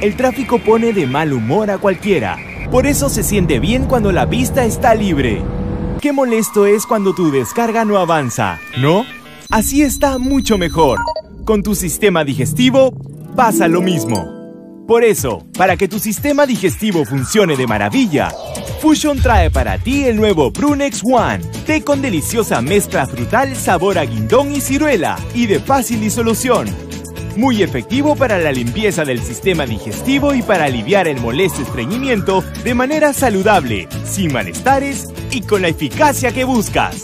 el tráfico pone de mal humor a cualquiera. Por eso se siente bien cuando la vista está libre. Qué molesto es cuando tu descarga no avanza, ¿no? Así está mucho mejor. Con tu sistema digestivo pasa lo mismo. Por eso, para que tu sistema digestivo funcione de maravilla, Fusion trae para ti el nuevo Brunex One, té con deliciosa mezcla frutal sabor a guindón y ciruela y de fácil disolución. Muy efectivo para la limpieza del sistema digestivo y para aliviar el molesto estreñimiento de manera saludable, sin malestares y con la eficacia que buscas.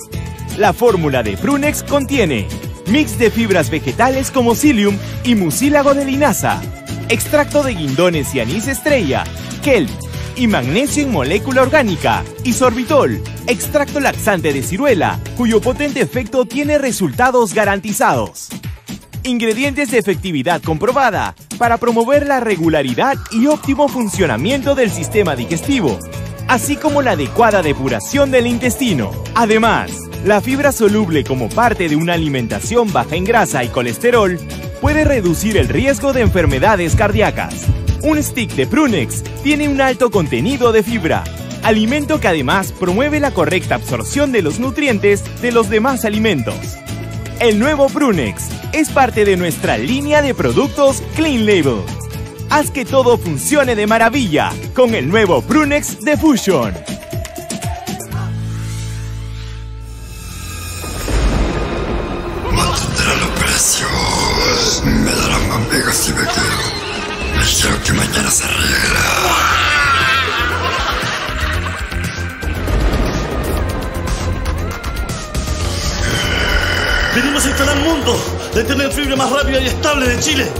La fórmula de Brunex contiene mix de fibras vegetales como psyllium y mucílago de linaza, extracto de guindones y anís estrella, kelp, y magnesio en molécula orgánica, y sorbitol, extracto laxante de ciruela, cuyo potente efecto tiene resultados garantizados. Ingredientes de efectividad comprobada para promover la regularidad y óptimo funcionamiento del sistema digestivo, así como la adecuada depuración del intestino. Además, la fibra soluble como parte de una alimentación baja en grasa y colesterol puede reducir el riesgo de enfermedades cardíacas. Un stick de Prunex tiene un alto contenido de fibra, alimento que además promueve la correcta absorción de los nutrientes de los demás alimentos. El nuevo Prunex es parte de nuestra línea de productos Clean Label. Haz que todo funcione de maravilla con el nuevo Prunex de Fusion. Más rápida y estable de Chile.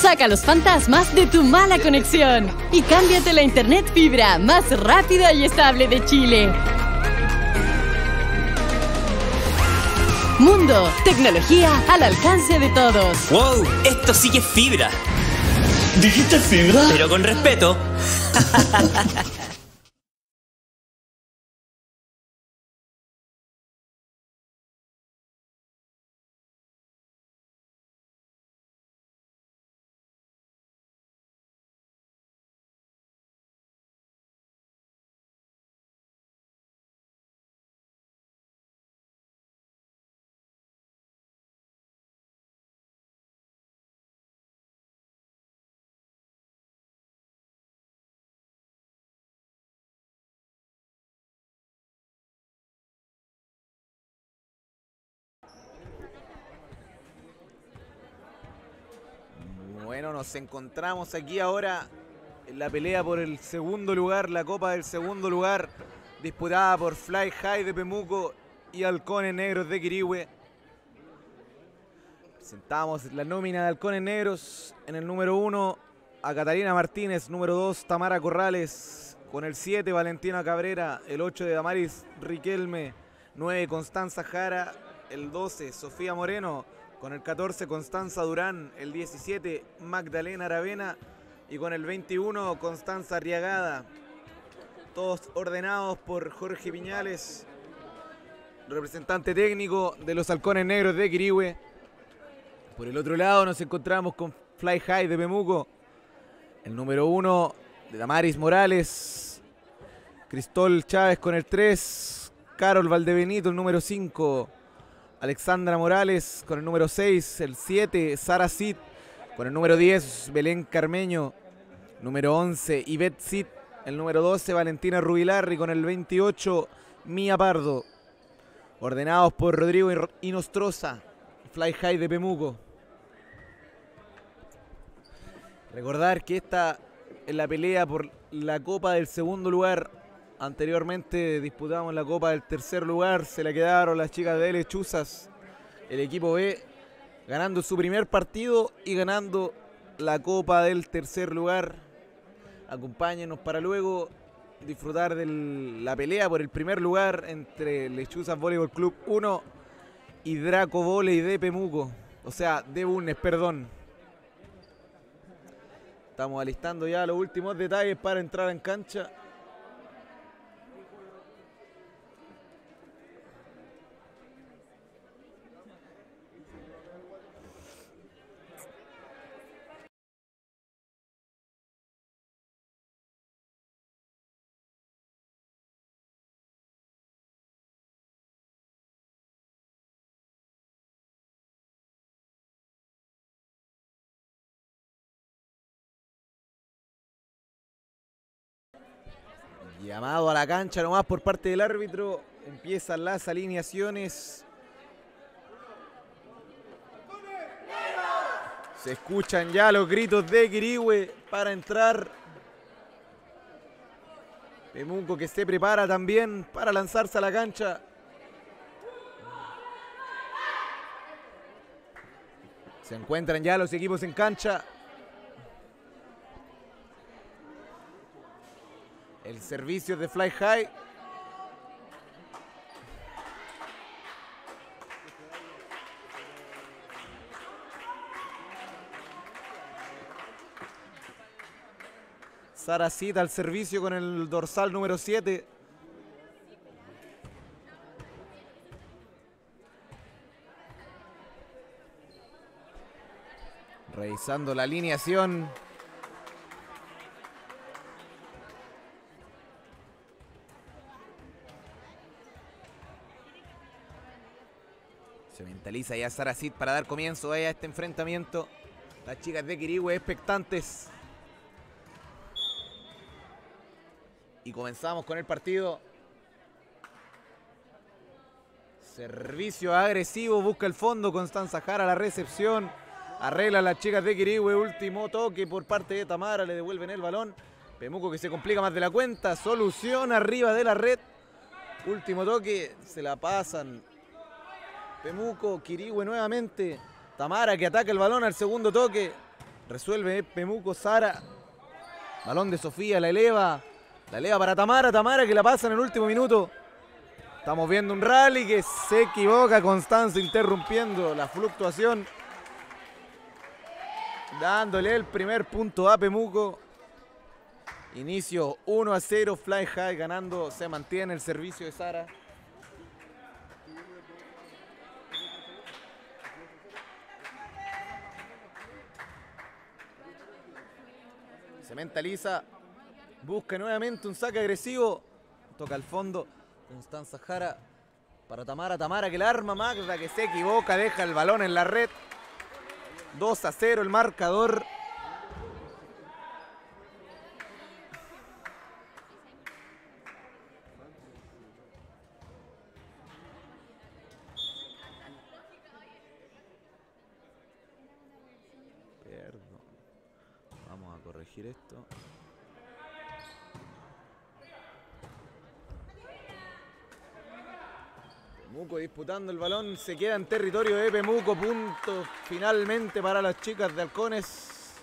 Saca los fantasmas de tu mala conexión y cámbiate la internet fibra más rápida y estable de Chile. Mundo, tecnología al alcance de todos. ¡Wow! Esto sí que es fibra. ¿Dijiste fibra? Pero con respeto. nos encontramos aquí ahora en la pelea por el segundo lugar, la copa del segundo lugar, disputada por Fly High de Pemuco y Halcones Negros de Quirihue. Presentamos la nómina de Halcones Negros en el número 1 a Catalina Martínez, número 2 Tamara Corrales, con el 7 Valentina Cabrera, el 8 de Damaris Riquelme, 9 Constanza Jara, el 12 Sofía Moreno, con el 14 Constanza Durán, el 17 Magdalena Aravena. Y con el 21 Constanza Arriagada. Todos ordenados por Jorge Piñales, representante técnico de los Halcones Negros de Quirihue. Por el otro lado nos encontramos con Fly High de Pemuco, el número 1 de Damaris Morales, Cristol Chávez con el 3, Carol Valdebenito el número 5, Alexandra Morales con el número 6, el 7, Sara Cid con el número 10, Belén Carmeño, número 11, Ivette Cid, el número 12, Valentina Rubilarri con el 28, Mía Pardo, ordenados por Rodrigo Inostroza, Fly High de Pemuco. Recordar que esta es la pelea por la copa del segundo lugar Anteriormente disputamos la Copa del tercer lugar, se la quedaron las chicas de Lechuzas, el equipo B, ganando su primer partido y ganando la Copa del tercer lugar. Acompáñenos para luego disfrutar de la pelea por el primer lugar entre Lechuzas Voleibol Club 1 y Draco Voley de Pemuco, o sea, de Bunes, perdón. Estamos alistando ya los últimos detalles para entrar en cancha. Llamado a la cancha nomás por parte del árbitro. Empiezan las alineaciones. Se escuchan ya los gritos de Kirihue para entrar. Pemunco que se prepara también para lanzarse a la cancha. Se encuentran ya los equipos en cancha. El servicio de Fly High. Sara Cita al servicio con el dorsal número 7. Revisando la alineación. Se mentaliza ya Sara Cid para dar comienzo a este enfrentamiento. Las chicas de Kirihue expectantes. Y comenzamos con el partido. Servicio agresivo, busca el fondo. Constanza Jara la recepción. Arregla las chicas de Kirihue. Último toque por parte de Tamara. Le devuelven el balón. Pemuco que se complica más de la cuenta. Solución arriba de la red. Último toque. Se la pasan. Pemuco, Kirihue nuevamente. Tamara que ataca el balón al segundo toque. Resuelve Pemuco, Sara. Balón de Sofía, la eleva. La eleva para Tamara. Tamara que la pasa en el último minuto. Estamos viendo un rally que se equivoca. Constanza interrumpiendo la fluctuación. Dándole el primer punto a Pemuco. Inicio 1 a 0. Fly High ganando. Se mantiene el servicio de Sara. Mentaliza. Busca nuevamente un saque agresivo. Toca al fondo. Constanza Jara para Tamara. Tamara que la arma Magda que se equivoca. Deja el balón en la red. 2 a 0 el marcador. Perdón. Vamos a corregir esto. Pemuco disputando el balón, se queda en territorio de Pemuco, punto finalmente para las chicas de Halcones.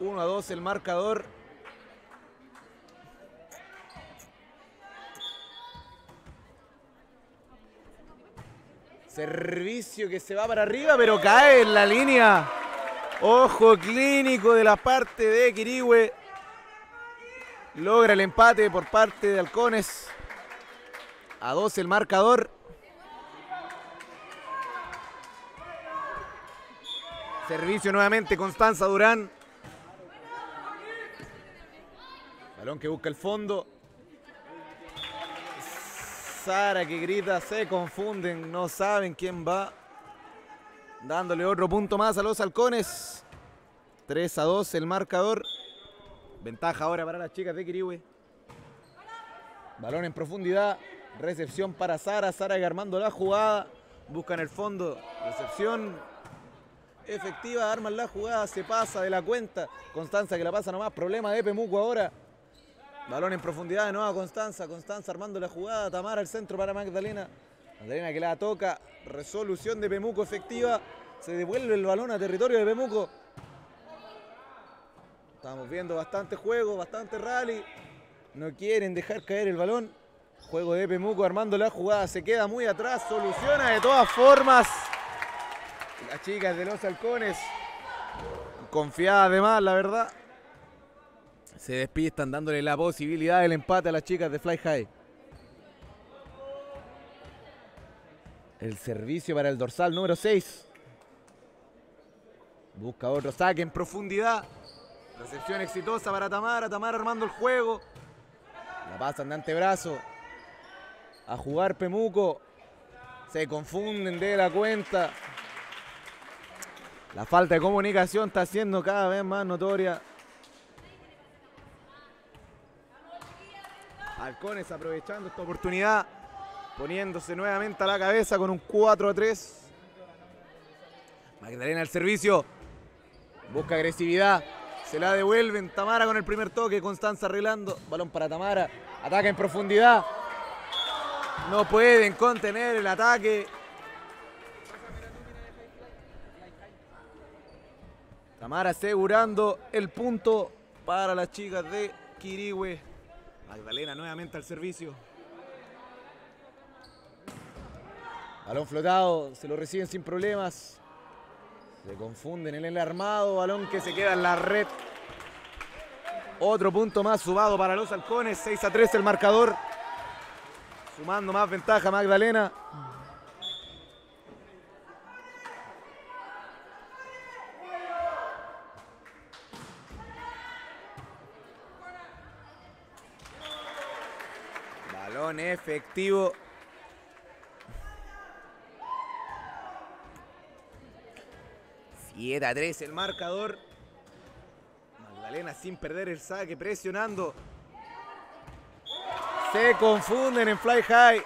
1 a 2 el marcador. Servicio que se va para arriba, pero cae en la línea. Ojo clínico de la parte de Kirihue. Logra el empate por parte de Halcones. A 12 el marcador. Servicio nuevamente Constanza Durán. Balón que busca el fondo. Sara que grita, se confunden, no saben quién va. Dándole otro punto más a los halcones. 3 a 2 el marcador. Ventaja ahora para las chicas de Kirihue. Balón en profundidad. Recepción para Sara. Sara armando la jugada. Buscan el fondo. Recepción efectiva. Arman la jugada. Se pasa de la cuenta. Constanza que la pasa nomás. Problema de Pemuco ahora. Balón en profundidad de nueva Constanza. Constanza armando la jugada. Tamara al centro para Magdalena. Magdalena que la toca. Resolución de Pemuco efectiva. Se devuelve el balón a territorio de Pemuco. Estamos viendo bastante juego, bastante rally. No quieren dejar caer el balón. Juego de Pemuco armando la jugada. Se queda muy atrás. Soluciona de todas formas. Las chicas de los halcones. Confiadas además, la verdad. Se despistan dándole la posibilidad del empate a las chicas de Fly High. El servicio para el dorsal número 6. Busca otro saque en profundidad. Recepción exitosa para Tamara. Tamara armando el juego. La pasan de antebrazo. A jugar Pemuco. Se confunden de la cuenta. La falta de comunicación está siendo cada vez más notoria. Halcones aprovechando esta oportunidad, poniéndose nuevamente a la cabeza con un 4 a 3. Magdalena al servicio, busca agresividad, se la devuelven. Tamara con el primer toque, Constanza arreglando. Balón para Tamara, ataca en profundidad. No pueden contener el ataque. Tamara asegurando el punto para las chicas de Quirihue. Magdalena nuevamente al servicio. Balón flotado, se lo reciben sin problemas. Se confunden en el armado, balón que se queda en la red. Otro punto más sumado para los halcones, 6 a 3 el marcador. Sumando más ventaja Magdalena. Balón efectivo. Siete a 3 el marcador. Magdalena sin perder el saque, presionando. Se confunden en Fly High.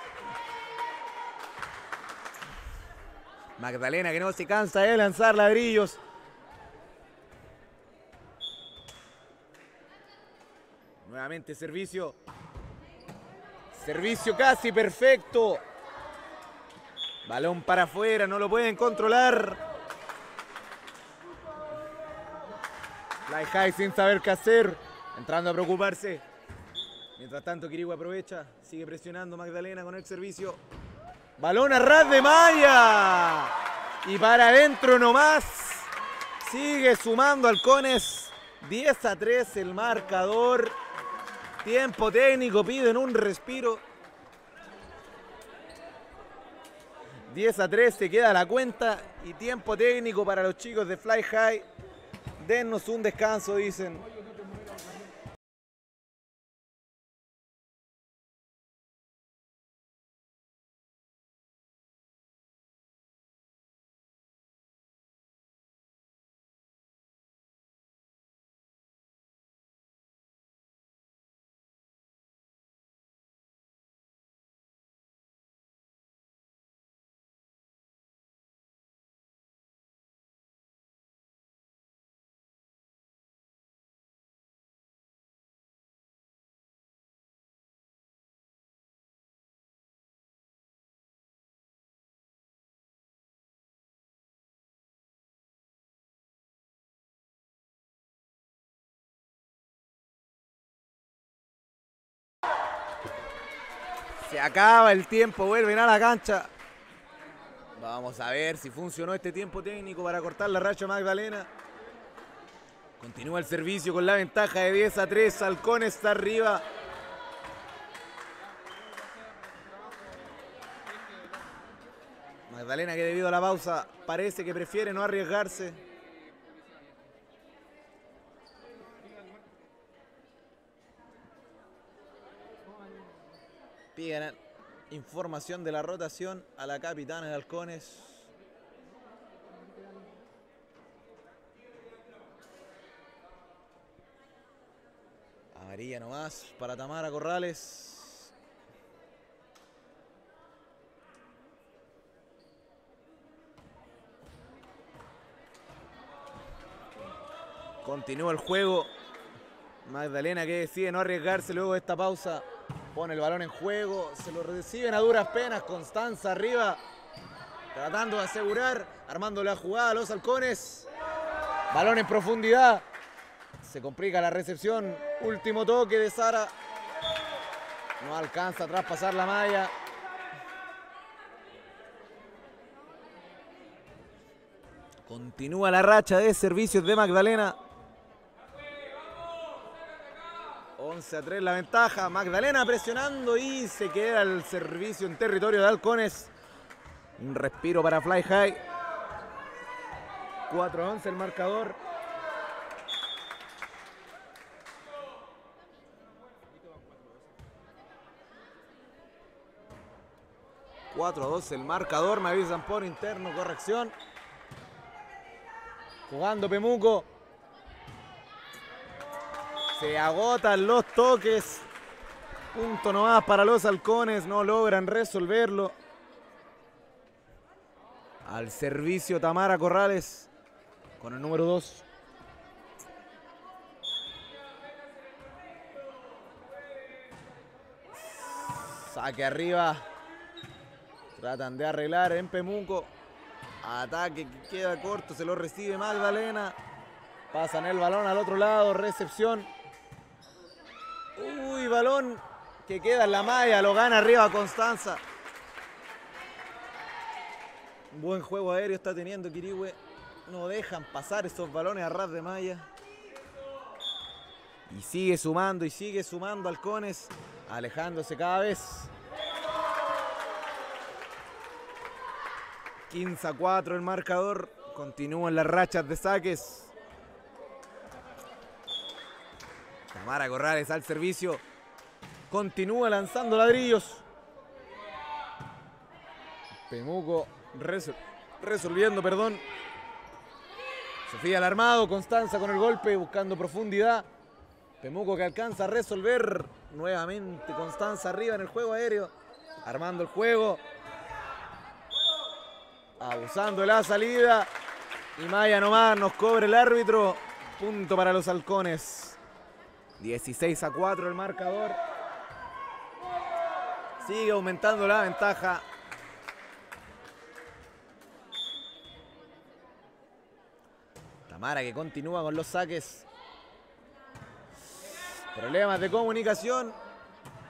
Magdalena que no se cansa de lanzar ladrillos. Nuevamente servicio. Servicio casi perfecto. Balón para afuera, no lo pueden controlar. Fly High sin saber qué hacer. Entrando a preocuparse. Mientras tanto, Quirigua aprovecha. Sigue presionando Magdalena con el servicio. Balón a ras de Maya. Y para adentro nomás. Sigue sumando Halcones. 10 a 3 el marcador. Tiempo técnico, piden un respiro. 10 a 3 se queda la cuenta y tiempo técnico para los chicos de Fly High. Dennos un descanso, dicen. Se acaba el tiempo, vuelven a la cancha. Vamos a ver si funcionó este tiempo técnico para cortar la racha Magdalena. Continúa el servicio con la ventaja de 10 a 3. Halcón está arriba. Magdalena que debido a la pausa parece que prefiere no arriesgarse. Piden información de la rotación a la capitana de Halcones. Amarilla nomás para Tamara Corrales. Continúa el juego. Magdalena que decide no arriesgarse luego de esta pausa. Pone el balón en juego. Se lo reciben a duras penas. Constanza arriba. Tratando de asegurar. Armando la jugada a los halcones. Balón en profundidad. Se complica la recepción. Último toque de Sara. No alcanza a traspasar la malla. Continúa la racha de servicios de Magdalena. 11 a 3 la ventaja. Magdalena presionando y se queda el servicio en territorio de Halcones. Un respiro para Fly High. 4 a 11 el marcador. ...4 a 2 el marcador, me avisan por interno, corrección. Jugando Pemuco. Se agotan los toques. Punto nomás para los halcones. No logran resolverlo. Al servicio Tamara Corrales. Con el número 2. Saque arriba. Tratan de arreglar en Pemuco. Ataque que queda corto, se lo recibe Magdalena. Pasan el balón al otro lado, recepción. Balón que queda en la malla, lo gana arriba Constanza. Buen juego aéreo está teniendo Kirihue. No dejan pasar esos balones a ras de malla. Y sigue sumando y sigue sumando halcones, alejándose cada vez. 15 a 4 el marcador. Continúan las rachas de saques. Tamara Corrales al servicio. Continúa lanzando ladrillos. Pemuco resol- resolviendo, perdón. Sofía al armado, Constanza con el golpe, buscando profundidad. Pemuco que alcanza a resolver. Nuevamente Constanza arriba en el juego aéreo. Armando el juego. Abusando de la salida. Y Maya nomás nos cobra el árbitro. Punto para los halcones. 16 a 4 el marcador. Sigue aumentando la ventaja. Tamara que continúa con los saques. Problemas de comunicación.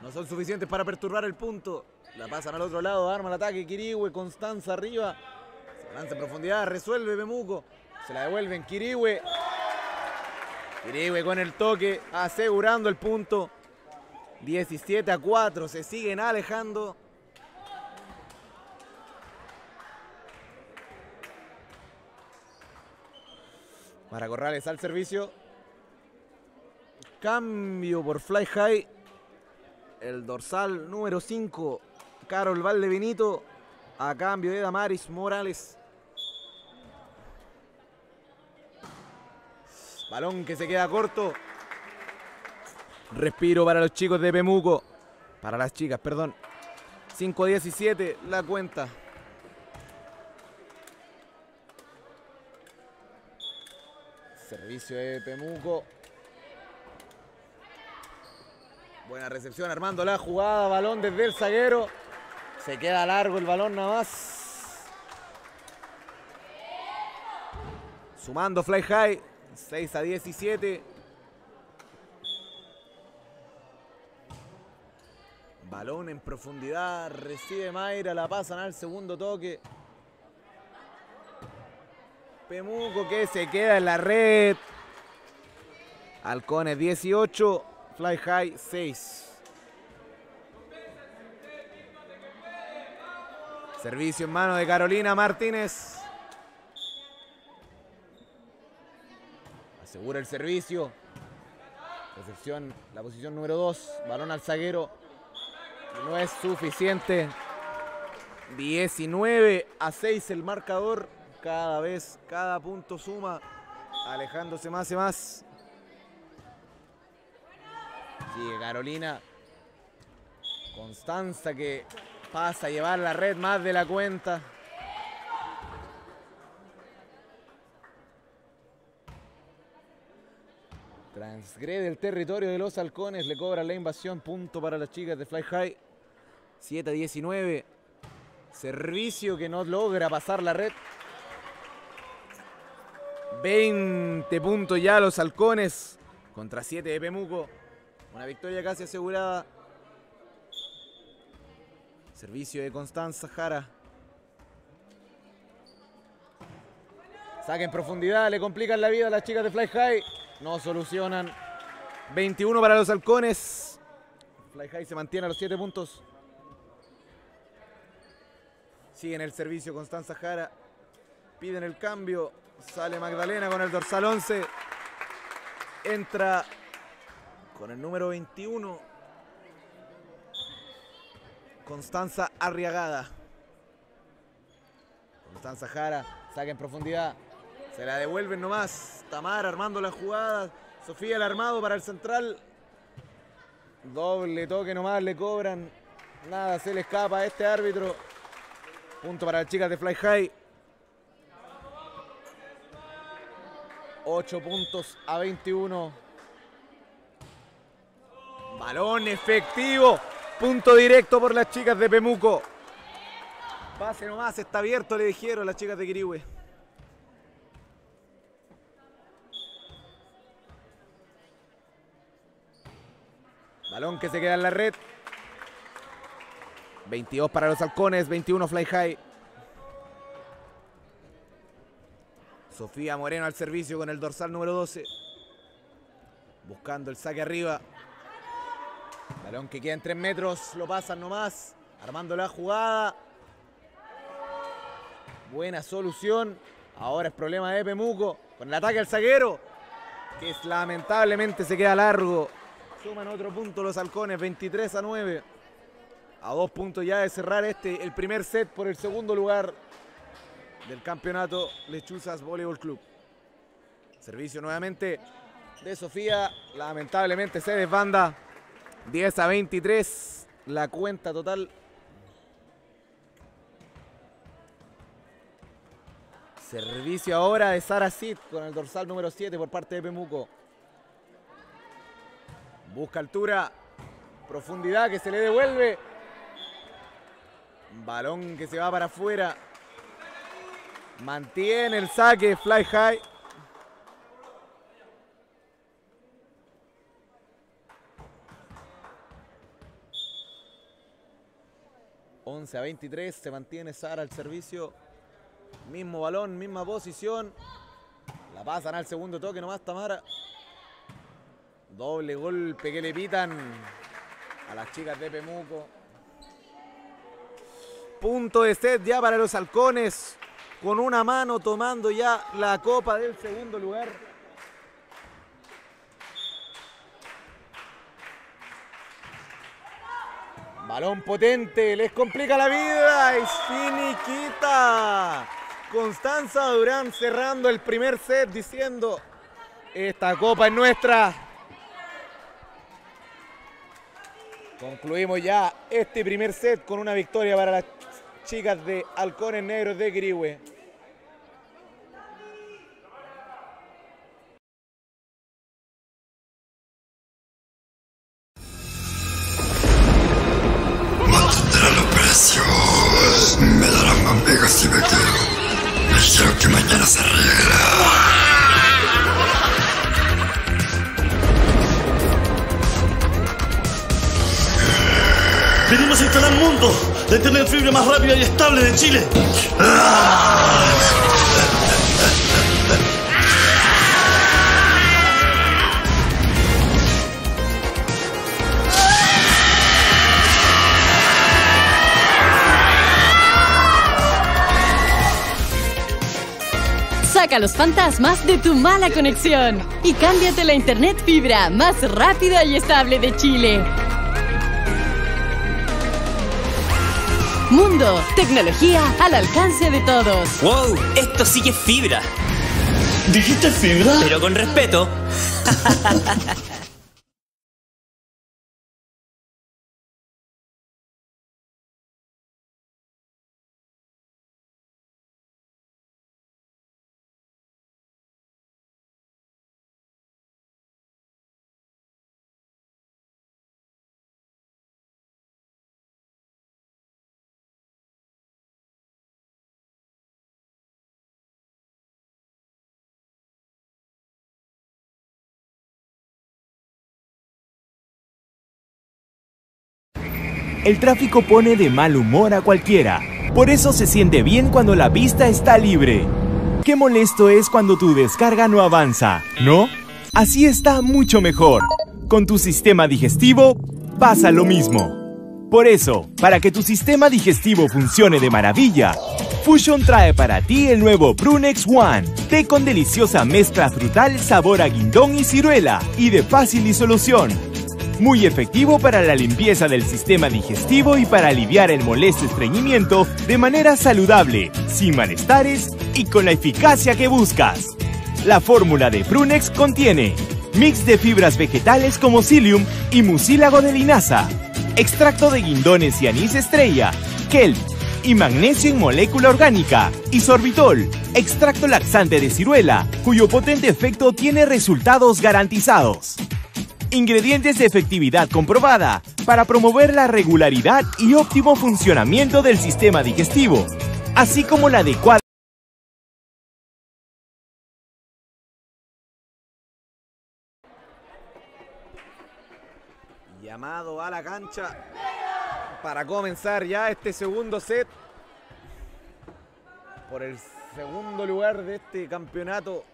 No son suficientes para perturbar el punto. La pasan al otro lado, arma el ataque. Kirihue, Constanza arriba. Se lanza en profundidad, resuelve Bemuco. Se la devuelven Kirihue. Kirihue con el toque, asegurando el punto. 17 a 4, se siguen alejando. Para Corrales al servicio. Cambio por Fly High. El dorsal número 5, Carol Valdebenito. A cambio de Damaris Morales. Balón que se queda corto. Respiro para los chicos de Pemuco. Para las chicas, perdón. 5-17 la cuenta. Servicio de Pemuco. Buena recepción, armando la jugada. Balón desde el zaguero. Se queda largo el balón nada más. Sumando Fly High. 6 a 17. Balón en profundidad. Recibe Mayra. La pasan al segundo toque. Pemuco que se queda en la red. Halcones 18. Fly High 6. Servicio en mano de Carolina Martínez. Asegura el servicio. Recepción, la posición número 2. Balón al zaguero. No es suficiente. 19 a 6 el marcador. Cada vez, cada punto suma. Alejándose más y más. Sigue Carolina. Constanza que pasa a llevar la red más de la cuenta. Transgrede el territorio de los halcones, le cobra la invasión, punto para las chicas de Fly High. 7 a 19. Servicio que no logra pasar la red. 20 puntos ya los halcones contra 7 de Pemuco. Una victoria casi asegurada. Servicio de Constanza Jara. Saca en profundidad, le complican la vida a las chicas de Fly High. No solucionan. 21 para los halcones. Fly High se mantiene a los 7 puntos. Sigue en el servicio Constanza Jara. Piden el cambio. Sale Magdalena con el dorsal 11. Entra con el número 21. Constanza Arriagada. Constanza Jara. Saca en profundidad. Se la devuelven nomás. Tamar armando la jugada. Sofía el armado para el central. Doble toque nomás le cobran. Nada se le escapa a este árbitro. Punto para las chicas de Fly High. 8 puntos a 21. Balón efectivo. Punto directo por las chicas de Pemuco. Pase nomás, está abierto, le dijeron las chicas de Quirihue. Balón que se queda en la red. 22 para los halcones, 21 fly high. Sofía Moreno al servicio con el dorsal número 12. Buscando el saque arriba. Balón que queda en 3 metros, lo pasan nomás. Armando la jugada. Buena solución. Ahora es problema de Pemuco. Con el ataque al zaguero. Que lamentablemente se queda largo. Suman otro punto los halcones, 23 a 9. A dos puntos ya de cerrar este, el primer set por el segundo lugar del campeonato Lechuzas Voleibol Club. Servicio nuevamente de Sofía. Lamentablemente se desbanda. 10 a 23. La cuenta total. Servicio ahora de Sara Cid con el dorsal número 7 por parte de Pemuco. Busca altura. Profundidad que se le devuelve. Balón que se va para afuera. Mantiene el saque. Fly high. ...11 a 23... ...se mantiene Sara al servicio... ...mismo balón, misma posición... ...la pasan al segundo toque nomás Tamara... Doble golpe que le pitan a las chicas de Pemuco. Punto de set ya para los halcones. Con una mano tomando ya la copa del segundo lugar. Balón potente, les complica la vida y finiquita. Constanza Durán cerrando el primer set diciendo, esta copa es nuestra. Concluimos ya este primer set con una victoria para las chicas de Halcones Negros de Grihue. Mantendré los precios. Me darán más megas si me quedo. Espero que mañana se arregla. Venimos a instalar Mundo, la internet fibra más rápida y estable de Chile. Saca los fantasmas de tu mala conexión y cámbiate la internet fibra más rápida y estable de Chile. Mundo, tecnología al alcance de todos. ¡Wow! Esto sí que es fibra. ¿Dijiste fibra? Pero con respeto. El tráfico pone de mal humor a cualquiera. Por eso se siente bien cuando la vista está libre. Qué molesto es cuando tu descarga no avanza, ¿no? Así está mucho mejor. Con tu sistema digestivo pasa lo mismo. Por eso, para que tu sistema digestivo funcione de maravilla, Fusion trae para ti el nuevo Prunex One, té con deliciosa mezcla frutal sabor a guindón y ciruela y de fácil disolución. Muy efectivo para la limpieza del sistema digestivo y para aliviar el molesto estreñimiento de manera saludable, sin malestares y con la eficacia que buscas. La fórmula de Prunex contiene mix de fibras vegetales como psyllium y mucílago de linaza, extracto de guindones y anís estrella, kelp y magnesio en molécula orgánica, y sorbitol, extracto laxante de ciruela, cuyo potente efecto tiene resultados garantizados. Ingredientes de efectividad comprobada para promover la regularidad y óptimo funcionamiento del sistema digestivo, así como la adecuada Llamado a la cancha para comenzar ya este segundo set por el segundo lugar de este campeonato,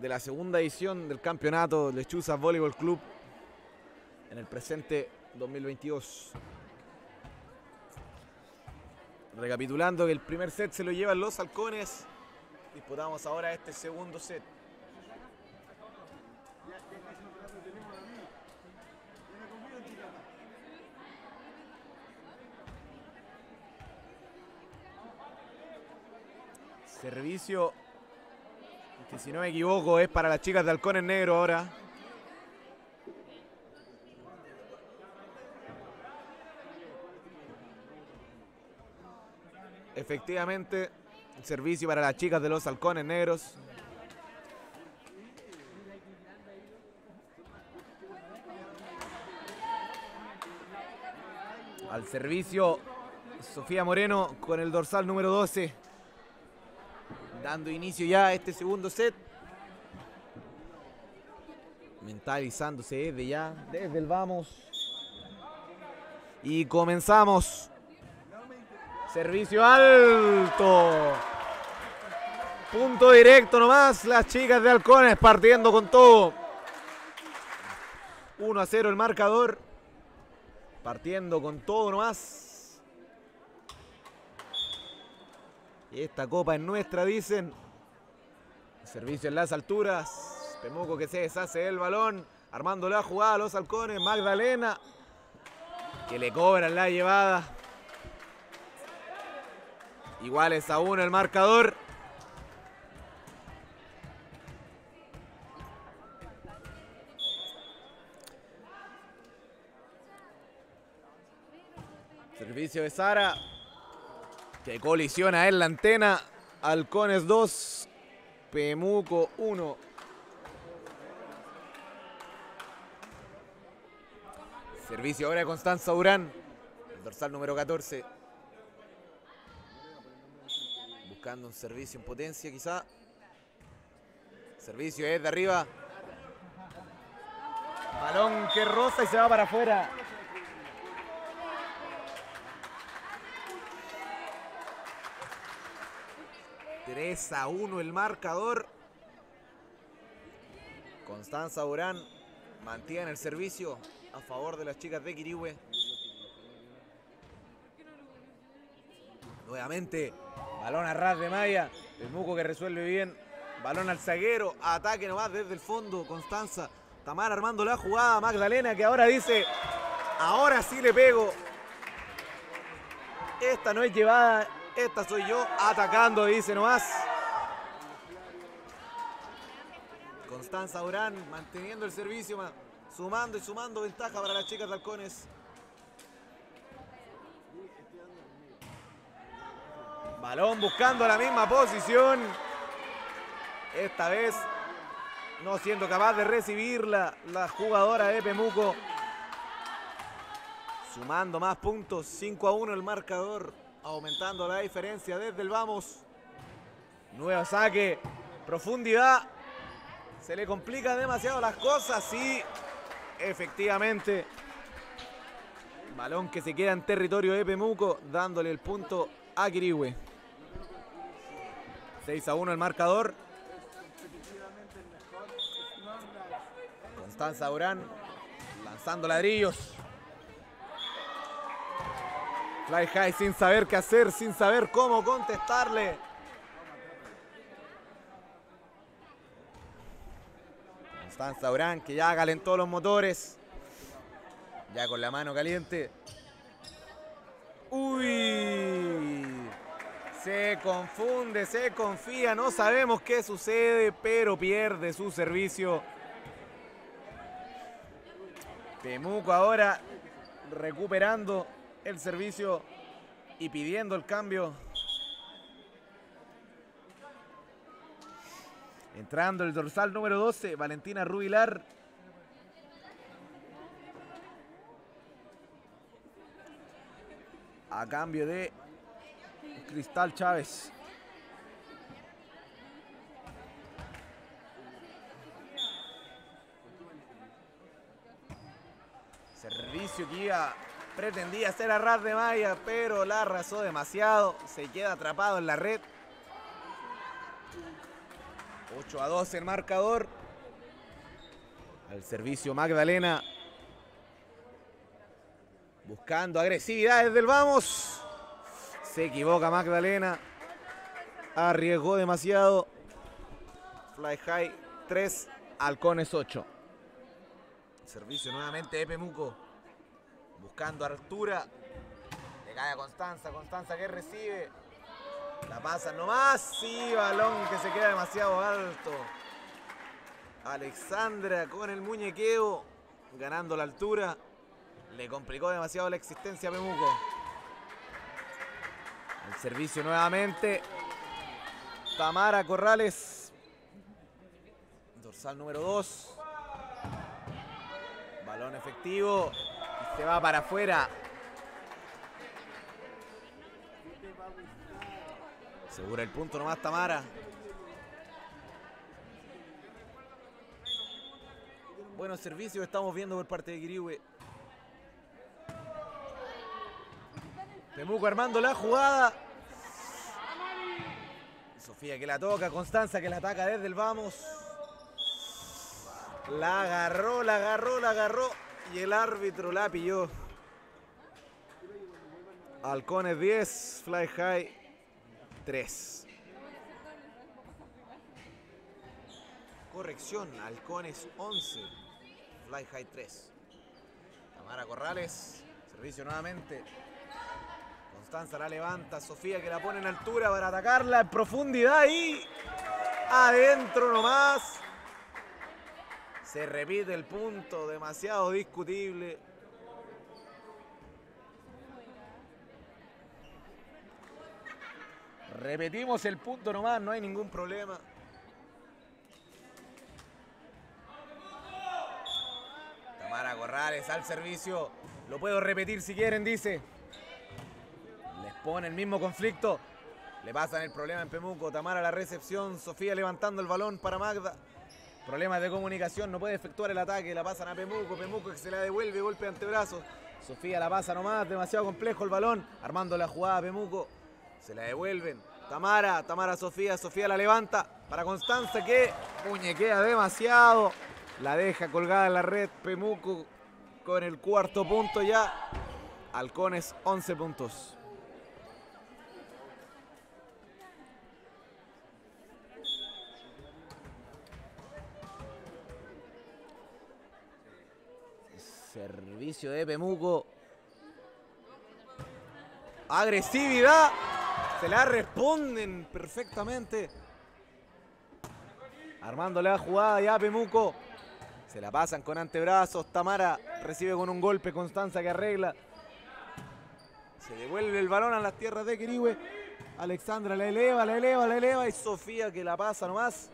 de la segunda edición del campeonato Lechuzas Voleibol Club en el presente 2022. Recapitulando que el primer set se lo llevan los halcones, disputamos ahora este segundo set. Servicio que si no me equivoco es para las chicas de Halcones Negro ahora. Efectivamente, servicio para las chicas de los Halcones Negros. Al servicio Sofía Moreno con el dorsal número 12 dando inicio ya a este segundo set. Mentalizándose desde ya, desde el vamos. Y comenzamos. Servicio alto. Punto directo nomás. Las chicas de Halcones partiendo con todo. 1 a 0 el marcador. Partiendo con todo nomás. Y esta copa es nuestra, dicen. Servicio en las alturas. Pemuco que se deshace el balón. Armando la jugada a los halcones. Magdalena. Que le cobran la llevada. Iguales a uno el marcador. Servicio de Sara. Que colisiona en la antena. Halcones 2. Pemuco 1. Servicio ahora de Constanza Urán. El dorsal número 14. Buscando un servicio en potencia quizá. Servicio es de arriba. Balón que roza y se va para afuera. 3 a 1 el marcador. Constanza Urán mantiene el servicio a favor de las chicas de Quirihue. Nuevamente, balón a ras de Maya. El Muco que resuelve bien. Balón al zaguero. Ataque nomás desde el fondo. Constanza. Tamara armando la jugada. Magdalena que ahora dice, ahora sí le pego. Esta no es llevada esta soy yo atacando, dice nomás. Constanza Urán manteniendo el servicio, sumando y sumando ventaja para las chicas de halcones. Balón buscando la misma posición. Esta vez no siendo capaz de recibirla la jugadora de Pemuco. Sumando más puntos, 5 a 1 el marcador aumentando la diferencia desde el vamos. Nuevo saque, profundidad. Se le complican demasiado las cosas y efectivamente balón que se queda en territorio de Pemuco dándole el punto a Quirihue. 6 a 1 el marcador. Constanza Durán lanzando ladrillos. Fly High sin saber qué hacer, sin saber cómo contestarle. Constanza Durán que ya calentó los motores. Ya con la mano caliente. Uy. Se confunde, se confía, no sabemos qué sucede, pero pierde su servicio. Temuco ahora recuperando el servicio y pidiendo el cambio. Entrando el dorsal número 12, Valentina Rubilar. A cambio de Cristal Chávez. Servicio iba, pretendía hacer a ras de malla, pero la arrasó demasiado. Se queda atrapado en la red. 8 a 2 el marcador. Al servicio Magdalena. Buscando agresividad desde el vamos. Se equivoca Magdalena. Arriesgó demasiado. Fly High 3, Halcones 8. Servicio nuevamente de Pemuco. Buscando altura. Le cae a Constanza. Constanza que recibe. La pasa nomás. Sí, balón que se queda demasiado alto. Alexandra con el muñequeo. Ganando la altura. Le complicó demasiado la existencia a Pemuco. El servicio nuevamente. Tamara Corrales. Dorsal número 2. Balón efectivo. Se va para afuera. Segura el punto nomás Tamara. Buenos servicios estamos viendo por parte de Quirihue. Temuco armando la jugada. Sofía que la toca, Constanza que la ataca desde el vamos. La agarró, la agarró, la agarró y el árbitro la pilló. Halcones 10, Fly High 3. Corrección, Halcones 11, Fly High 3. Tamara Corrales, servicio nuevamente. Constanza la levanta, Sofía que la pone en altura para atacarla en profundidad y adentro nomás. Se repite el punto, demasiado discutible. Repetimos el punto nomás, no hay ningún problema. Tamara Corrales al servicio. Lo puedo repetir si quieren, dice. Les pone el mismo conflicto. Le pasan el problema en Pemuco. Tamara la recepción. Sofía levantando el balón para Magda. Problemas de comunicación. No puede efectuar el ataque. La pasan a Pemuco. Pemuco que se la devuelve. Golpe de antebrazo. Sofía la pasa nomás. Demasiado complejo el balón. Armando la jugada a Pemuco. Se la devuelven. Tamara. Tamara Sofía. Sofía la levanta. Para Constanza que muñequea demasiado. La deja colgada en la red. Pemuco con el cuarto punto ya. Halcones 11 puntos. Servicio de Pemuco. Agresividad. Se la responden perfectamente. Armando la jugada ya Pemuco. Se la pasan con antebrazos. Tamara recibe con un golpe. Constanza que arregla. Se devuelve el balón a las tierras de Quirihue. Alexandra la eleva, la eleva, la eleva. Y Sofía que la pasa nomás.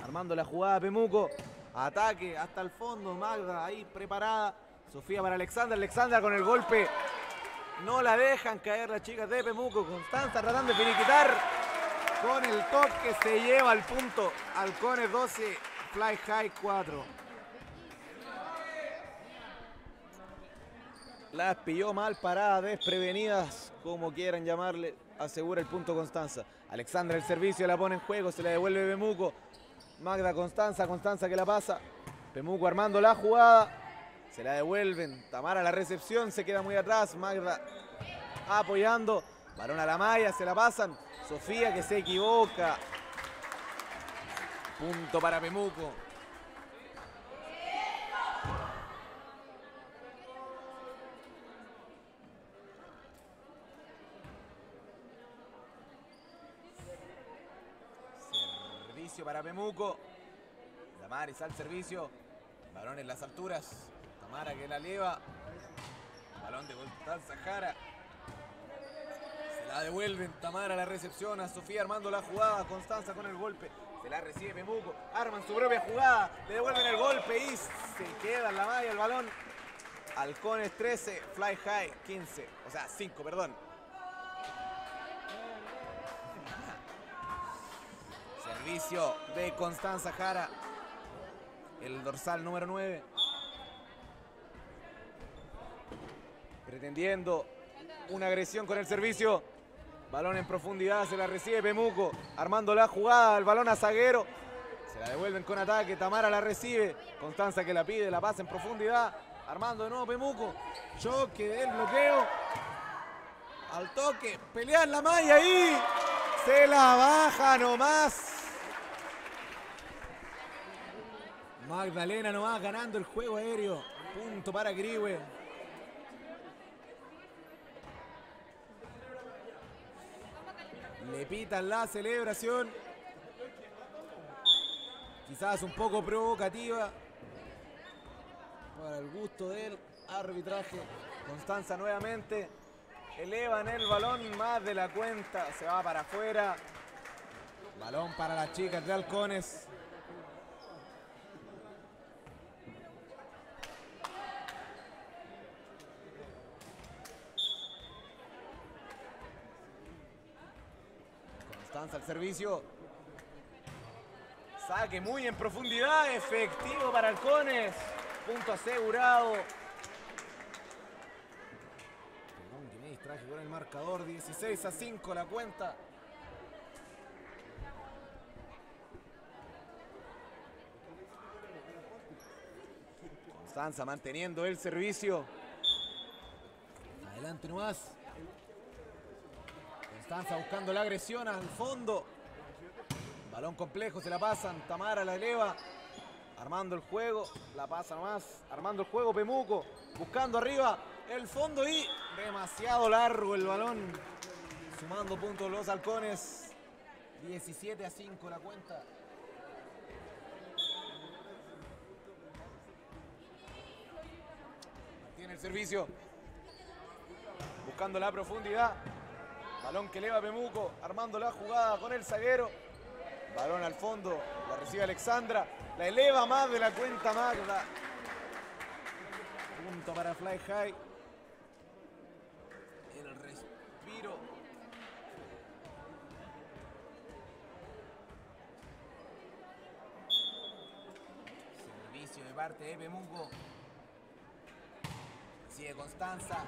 Armando la jugada Pemuco. Ataque hasta el fondo. Magda ahí preparada. Sofía para Alexandra. Alexandra con el golpe. No la dejan caer las chicas de Pemuco. Constanza tratando de finiquitar. Con el toque se lleva al punto. Halcones 12, Fly High 4. Las pilló mal paradas, desprevenidas como quieran llamarle, asegura el punto Constanza. Alexandra el servicio, la pone en juego, se la devuelve Bemuco. Magda Constanza, Constanza que la pasa. Bemuco armando la jugada, se la devuelven. Tamara la recepción, se queda muy atrás. Magda apoyando. Varón a la malla, se la pasan. Sofía que se equivoca. Punto para Pemuco. Servicio para Pemuco. Damaris al servicio. Balón en las alturas. Tamara que la lleva. Balón de Constanza Jara. Se la devuelven. Tamara la recepción. A Sofía armando la jugada. Constanza con el golpe. Se la recibe Pemuco. Arman su propia jugada. Le devuelven el golpe y se queda en la malla el balón. Halcones 13, Fly High 15. O sea, 5, perdón. Servicio de Constanza Jara. El dorsal número 9. Pretendiendo una agresión con el servicio. Balón en profundidad, se la recibe Pemuco. Armando la jugada, el balón a Zaguero. Se la devuelven con ataque, Tamara la recibe. Constanza que la pide, la pasa en profundidad. Armando de nuevo Pemuco. Choque del bloqueo. Al toque, pelea en la malla y se la baja nomás. Magdalena nomás ganando el juego aéreo. Punto para Griwe. Le pitan la celebración. Quizás un poco provocativa. Para el gusto del arbitraje. Constanza nuevamente. Elevan el balón más de la cuenta. Se va para afuera. Balón para las chicas de Halcones. Constanza al servicio. Saque muy en profundidad. Efectivo para Halcones. Punto asegurado. Perdón que me distraje con el marcador. 16 a 5 la cuenta. Constanza manteniendo el servicio. Adelante nomás. Constanza buscando la agresión al fondo. Balón complejo, se la pasan. Tamara la eleva. Armando el juego. La pasa nomás. Armando el juego Pemuco. Buscando arriba el fondo y demasiado largo el balón. Sumando puntos los halcones. 17 a 5 la cuenta. Tiene el servicio. Buscando la profundidad. Balón que eleva Pemuco. Armando la jugada con el zaguero. Balón al fondo. La recibe Alexandra. La eleva más de la cuenta Magda. Punto para Fly High. El respiro. Servicio de parte de Pemuco. Sigue Constanza.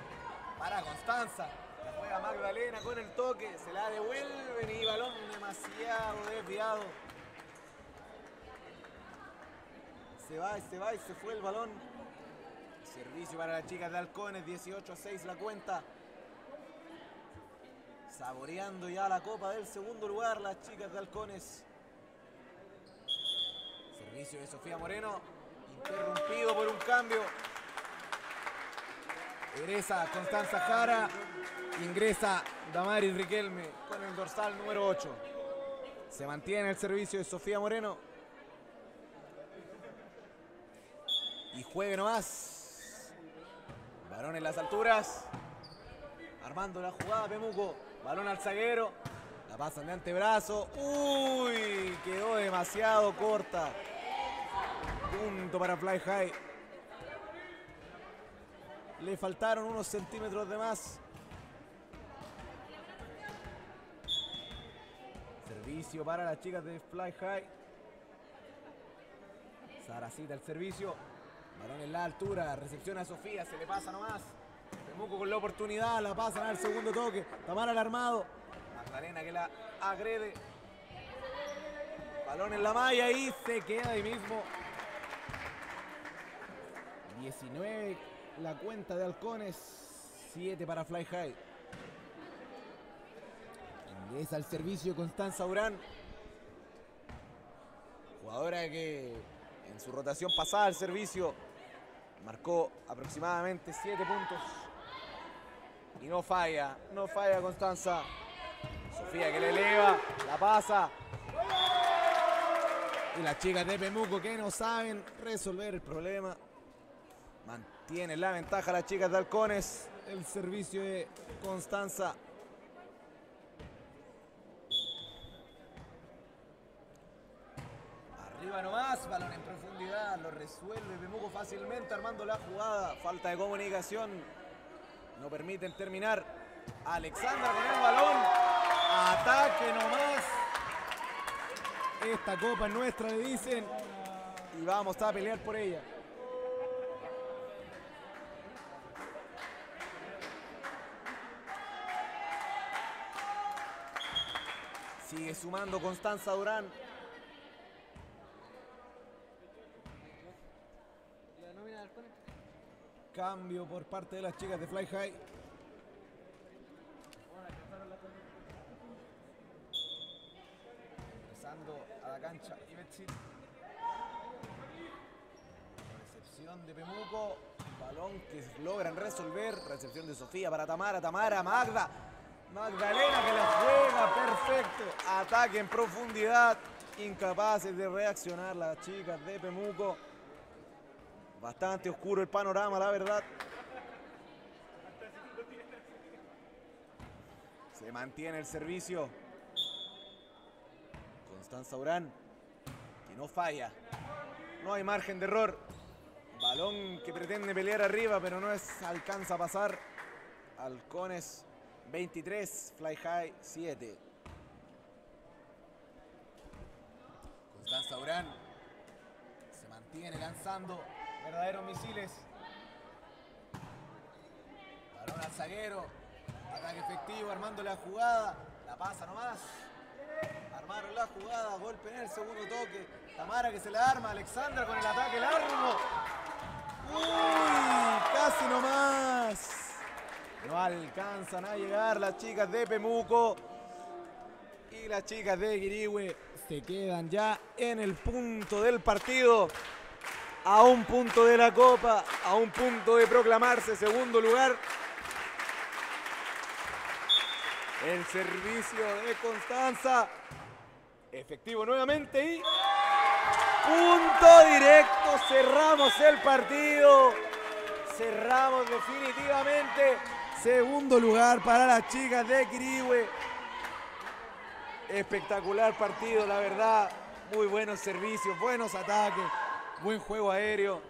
Para Constanza. La juega Magdalena con el toque. Se la devuelven y balón demasiado desviado. Se va se va y se fue el balón. Servicio para las chicas de Halcones. 18 a 6 la cuenta. Saboreando ya la copa del segundo lugar las chicas de Halcones. Servicio de Sofía Moreno. Interrumpido por un cambio. Egresa Constanza Jara. Ingresa Damaris Riquelme con el dorsal número 8. Se mantiene el servicio de Sofía Moreno. Y juegue nomás. Balón en las alturas. Armando la jugada Pemuco. Balón al zaguero. La pasan de antebrazo. Uy, quedó demasiado corta. Punto para Fly High. Le faltaron unos centímetros de más. Servicio para las chicas de Fly High. Saracita el servicio. Balón en la altura. Recepción a Sofía. Se le pasa nomás. Temuco con la oportunidad, la pasan al segundo toque. Tamara al armado. Magdalena que la agrede. Balón en la malla y se queda ahí mismo. 19 la cuenta de halcones. 7 para Fly High. Ingresa al servicio Constanza Urán. Jugadora que en su rotación pasada al servicio marcó aproximadamente 7 puntos. Y no falla, no falla Constanza. Sofía que le eleva, la pasa. Y las chicas de Pemuco que no saben resolver el problema. Mantienen la ventaja las chicas de Halcones. El servicio de Constanza. Arriba nomás, balón en profundidad, lo resuelve Pemuco fácilmente armando la jugada. Falta de comunicación, no permiten terminar. Alexandra con el balón, ataque nomás. Esta copa es nuestra, le dicen, y vamos a pelear por ella. Sigue sumando Constanza Durán. Cambio por parte de las chicas de Fly High. Regresando a la cancha Ibetzin. Recepción de Pemuco. Balón que logran resolver. Recepción de Sofía para Tamara. Tamara, Magda. Magdalena que la juega. Perfecto. Ataque en profundidad. Incapaces de reaccionar las chicas de Pemuco. Bastante oscuro el panorama, la verdad. Se mantiene el servicio. Constanza Urán, que no falla. No hay margen de error. Balón que pretende pelear arriba, pero no es, alcanza a pasar. Halcones 23, Fly High 7. Constanza Urán se mantiene lanzando verdaderos misiles. Balón al zaguero. Ataque efectivo, armando la jugada. La pasa nomás. Armaron la jugada. Golpe en el segundo toque. Tamara que se la arma. Alexandra con el ataque largo. Uy, casi nomás. No alcanzan a llegar las chicas de Pemuco. Y las chicas de Guirihue se quedan ya en el punto del partido a un punto de la Copa, a un punto de proclamarse segundo lugar. El servicio de Constanza. Efectivo nuevamente y punto directo. Cerramos el partido. Cerramos definitivamente. Segundo lugar para las chicas de Quirihue. Espectacular partido, la verdad. Muy buenos servicios, buenos ataques buen juego aéreo.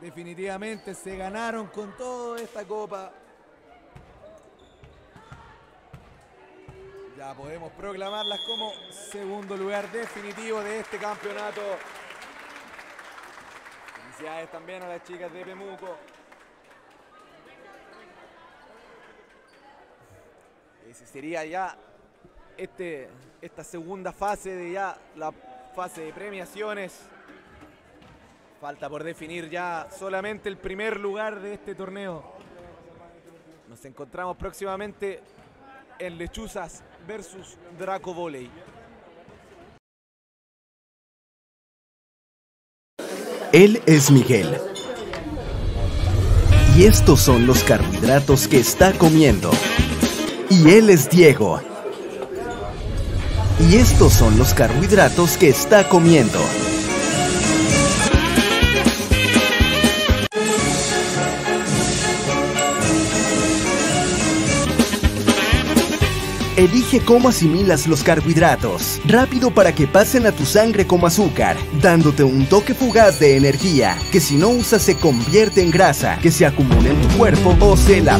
Definitivamente se ganaron con toda esta copa. Ya podemos proclamarlas como segundo lugar definitivo de este campeonato. Felicidades también a las chicas de Pemuco. Ese sería ya este, esta segunda fase de ya la fase de premiaciones. Falta por definir ya solamente el primer lugar de este torneo. Nos encontramos próximamente en Lechuzas versus Draco Volley. Él es Miguel. Y estos son los carbohidratos que está comiendo. Y él es Diego. Y estos son los carbohidratos que está comiendo. Elige cómo asimilas los carbohidratos. Rápido para que pasen a tu sangre como azúcar, dándote un toque fugaz de energía, que si no usas se convierte en grasa, que se acumula en tu cuerpo o se la